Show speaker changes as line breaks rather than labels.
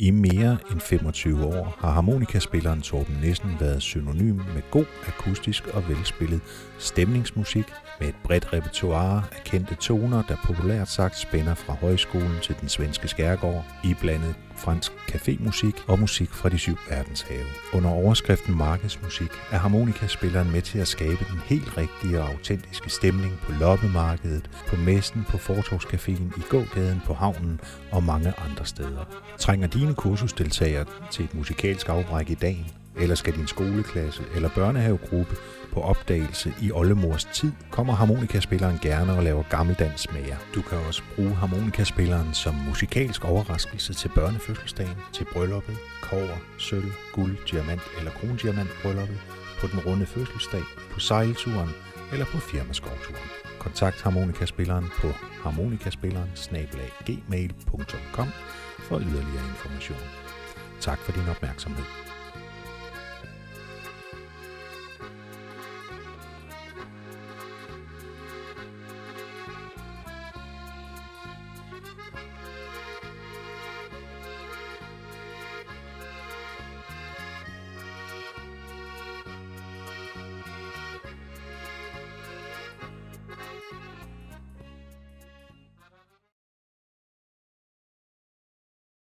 I mere end 25 år har harmonikaspilleren Torben Nissen været synonym med god akustisk og velspillet stemningsmusik med et bredt repertoire af kendte toner, der populært sagt spænder fra højskolen til den svenske skærgård, iblandet fransk cafémusik og musik fra de syv verdenshave. Under overskriften Markedsmusik er harmonikaspilleren med til at skabe den helt rigtige og autentiske stemning på loppemarkedet, på messen, på Fortorvscaféen, i gågaden, på havnen og mange andre steder. Trænger dine kursusdeltagere til et musikalsk afbræk i dagen? Eller skal din skoleklasse eller børnehavegruppe på opdagelse i oldemors tid, kommer harmonikaspilleren gerne og laver gammeldans med jer. Du kan også bruge harmonikaspilleren som musikalsk overraskelse til børnefødselsdagen, til brylluppet, kover, sølv, guld, diamant eller krondiamant brylluppet, på den runde fødselsdag, på sejlturen eller på firmaskovturen. Kontakt harmonikaspilleren på harmonikaspilleren for yderligere information. Tak for din opmærksomhed.